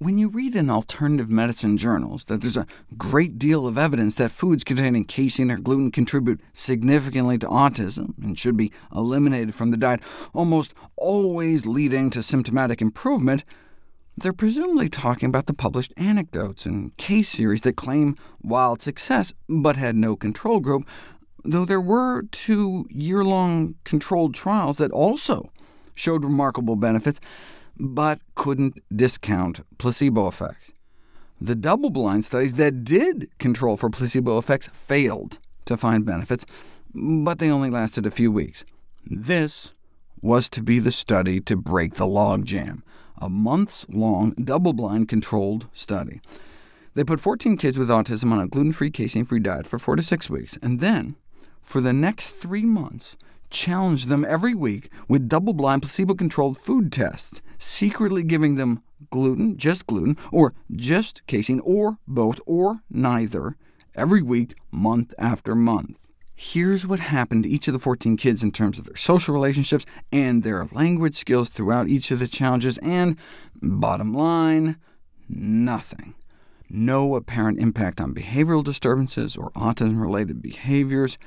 When you read in alternative medicine journals that there's a great deal of evidence that foods containing casein or gluten contribute significantly to autism and should be eliminated from the diet, almost always leading to symptomatic improvement, they're presumably talking about the published anecdotes and case series that claim wild success, but had no control group, though there were two year-long controlled trials that also showed remarkable benefits, but couldn't discount placebo effects. The double-blind studies that did control for placebo effects failed to find benefits, but they only lasted a few weeks. This was to be the study to break the logjam, a months-long, double-blind controlled study. They put 14 kids with autism on a gluten-free, casein-free diet for four to six weeks, and then, for the next three months, challenge them every week with double-blind, placebo-controlled food tests, secretly giving them gluten, just gluten, or just casein, or both, or neither, every week, month after month. Here's what happened to each of the 14 kids in terms of their social relationships and their language skills throughout each of the challenges, and bottom line, nothing. No apparent impact on behavioral disturbances or autism-related behaviors.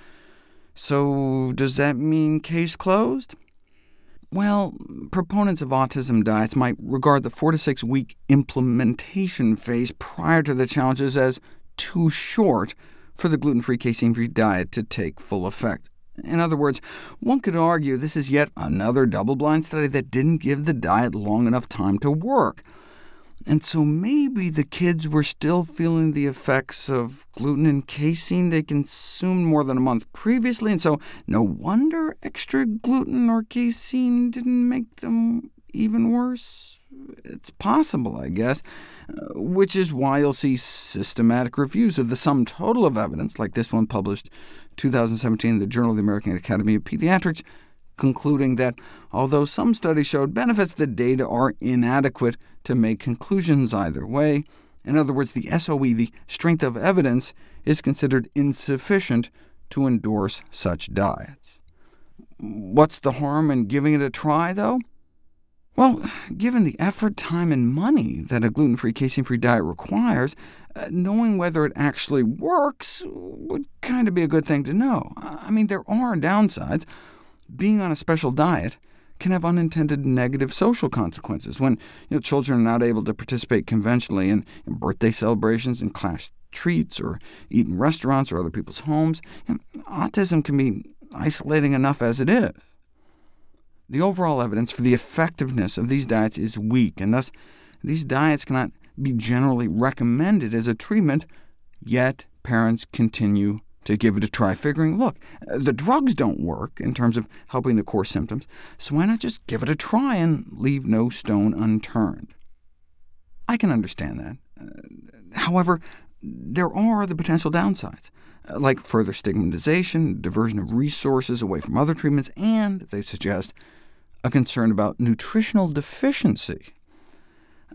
So does that mean case closed? Well, proponents of autism diets might regard the four to six week implementation phase prior to the challenges as too short for the gluten-free, casein-free diet to take full effect. In other words, one could argue this is yet another double-blind study that didn't give the diet long enough time to work. And so maybe the kids were still feeling the effects of gluten and casein they consumed more than a month previously, and so no wonder extra gluten or casein didn't make them even worse. It's possible, I guess, uh, which is why you'll see systematic reviews of the sum total of evidence, like this one published 2017 in the Journal of the American Academy of Pediatrics, concluding that although some studies showed benefits, the data are inadequate to make conclusions either way. In other words, the SOE, the strength of evidence, is considered insufficient to endorse such diets. What's the harm in giving it a try, though? Well, given the effort, time, and money that a gluten-free, casein-free diet requires, uh, knowing whether it actually works would kind of be a good thing to know. I mean, there are downsides being on a special diet can have unintended negative social consequences when you know, children are not able to participate conventionally in, in birthday celebrations and class treats, or eat in restaurants or other people's homes. Know, autism can be isolating enough as it is. The overall evidence for the effectiveness of these diets is weak, and thus these diets cannot be generally recommended as a treatment, yet parents continue to give it a try, figuring, look, the drugs don't work in terms of helping the core symptoms, so why not just give it a try and leave no stone unturned? I can understand that. However, there are the potential downsides, like further stigmatization, diversion of resources away from other treatments, and, they suggest, a concern about nutritional deficiency.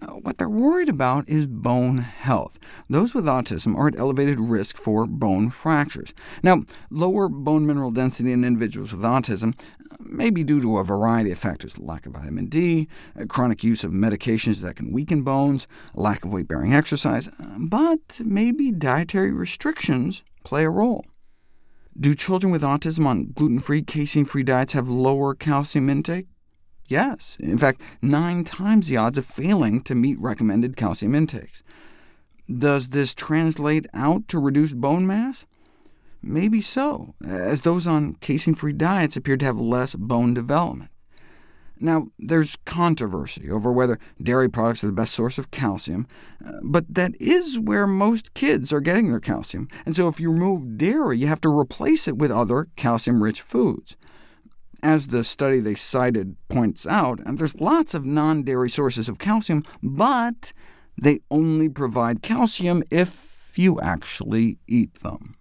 Uh, what they're worried about is bone health. Those with autism are at elevated risk for bone fractures. Now, lower bone mineral density in individuals with autism uh, may be due to a variety of factors, lack of vitamin D, uh, chronic use of medications that can weaken bones, lack of weight-bearing exercise, but maybe dietary restrictions play a role. Do children with autism on gluten-free, casein-free diets have lower calcium intake? Yes, in fact, nine times the odds of failing to meet recommended calcium intakes. Does this translate out to reduced bone mass? Maybe so, as those on casein-free diets appear to have less bone development. Now, there's controversy over whether dairy products are the best source of calcium, uh, but that is where most kids are getting their calcium, and so if you remove dairy, you have to replace it with other calcium-rich foods. As the study they cited points out, there's lots of non-dairy sources of calcium, but they only provide calcium if you actually eat them.